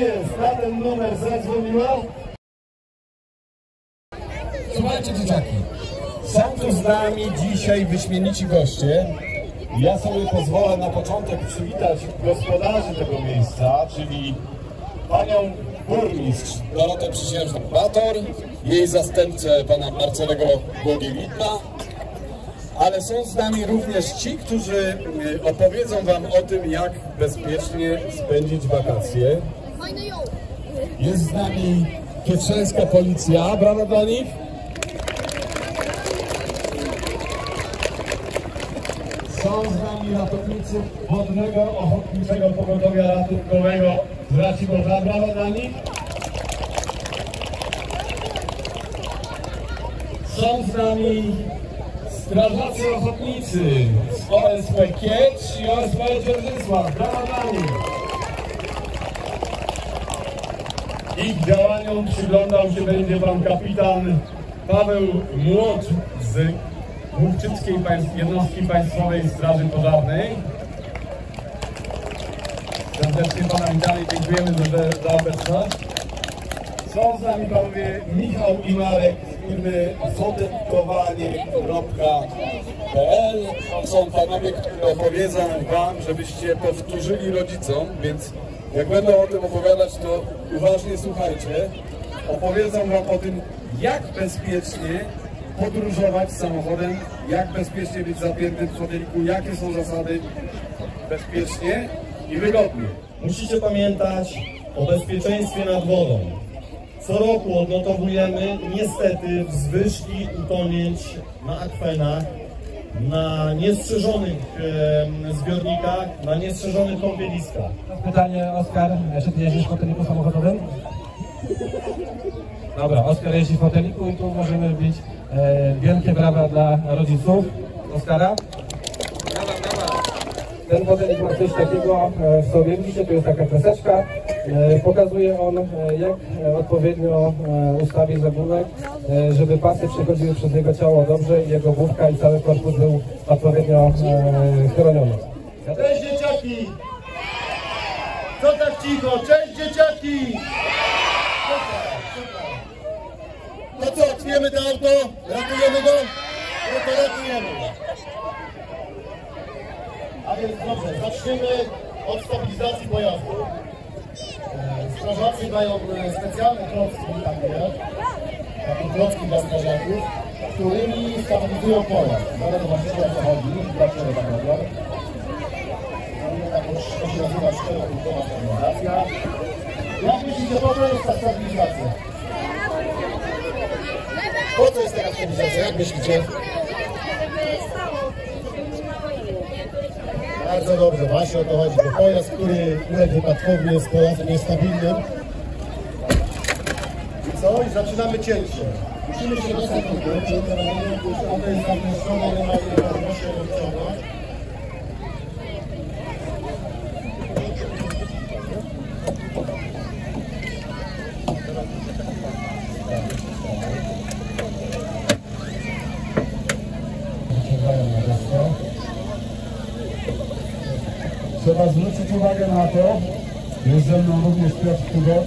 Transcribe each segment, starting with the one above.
jest, na ten numer zadzwoniła. Słuchajcie dzieciaki, są tu z nami dzisiaj wyśmienici goście. Ja sobie pozwolę na początek przywitać gospodarzy tego miejsca, czyli panią burmistrz Dorotę Przysiężną-Bator, jej zastępcę pana Marcelego Błogiewicza, ale są z nami również ci, którzy y, opowiedzą wam o tym, jak bezpiecznie spędzić wakacje. Jest z nami Pietrzańska Policja, brawa dla nich. Są z nami ratownicy Wodnego Ochotniczego Pogotowia Ratunkowego z Raciborza. Brawa dla nich. Są z nami strażacy ochotnicy z OSP Kiecz i OSP Dzierżysław. Brawa dla nich. Ich działaniom przyglądał się będzie pan kapitan Paweł Młot z Główczyckiej Jednostki Państwowej Straży Pożarnej. Serdecznie Pana witamy dziękujemy za, za obecność. Są z nami panowie Michał i Marek z firmy zodenkowanie.pl To są panowie, którzy opowiedzą Wam, żebyście powtórzyli rodzicom, więc jak będą o tym opowiadać, to uważnie słuchajcie. Opowiedzą Wam o tym, jak bezpiecznie podróżować samochodem, jak bezpiecznie być zapiętym w foteliku, jakie są zasady bezpiecznie i wygodnie. Musicie pamiętać o bezpieczeństwie nad wodą. Co roku odnotowujemy niestety wzwyżki utonięć na akwenach, na niestrzeżonych zbiornikach, na niestrzeżonych kąpieliskach. Pytanie, Oskar, czy ty jeździsz w foteliku samochodowym? Dobra, Oskar jeździ w foteliku i tu możemy wbić e, wielkie brawa dla rodziców. Oskara? Ten fotelik ma coś takiego e, w sobie, widzicie, tu jest taka kreseczka. E, Pokazuje on, e, jak odpowiednio ustawić zagłówek, żeby pasy przechodziły przez jego ciało dobrze i jego główka i cały korpus był odpowiednio chroniony. Cześć dzieciaki! Co tak cicho? Cześć dzieciaki! No co, tniemy to auto? Ratujemy go? No to ratujemy. A więc dobrze, zaczniemy od stabilizacji pojazdu. E, Strażacy mają e, specjalne klocki, widać, takie klocki dla strażaków, którymi stabilizują pojazd. Zaraz zobaczycie o co chodzi, dlaczego tak robią. To się nazywa czteropunktowa stabilizacja. Jak myślicie, po co jest ta stabilizacja? Po co jest taka stabilizacja? Jak myślicie? Bardzo dobrze, właśnie o to chodzi. To pojazd, który uległ wypadkowi jest pojazdem niestabilnym. Co? I zaczynamy cięcie. Musimy się dostać do góry, to jest zawieszone, nie ma możliwości wyciągnąć. Trzeba zwrócić uwagę na to, jest ze mną również Piotr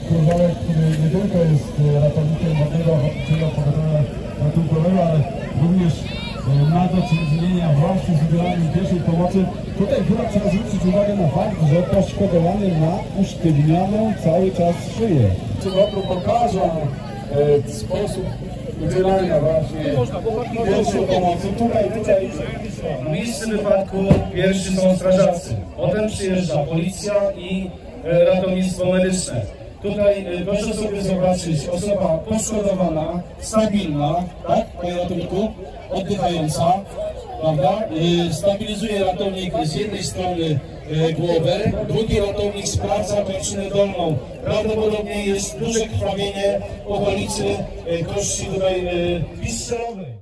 Kurwałek, który nie tylko jest e, ratownikiem wodnego ochotniczego pogotowania ratunkowego, ale również e, ma do czynienia właśnie z udzielaniem pierwszej pomocy. Tutaj chyba trzeba zwrócić uwagę na fakt, że poszkodowany ma usztywnianą cały czas szyję. Roku pokażą sposób udzielania właśnie pierwszej pomocy. Tutaj, tutaj W miejscu wypadku pierwsi są strażacy, potem przyjeżdża policja i e, ratownictwo medyczne. Tutaj e, proszę sobie zobaczyć, osoba poszkodowana, stabilna, tak, panie ratowniku, oddychająca, prawda? E, Stabilizuje ratownik z jednej strony e, głowę, drugi ratownik sprawdza kończynę dolną. Prawdopodobnie jest duże krwawienie w okolicy e, kości tutaj bistrzelowej.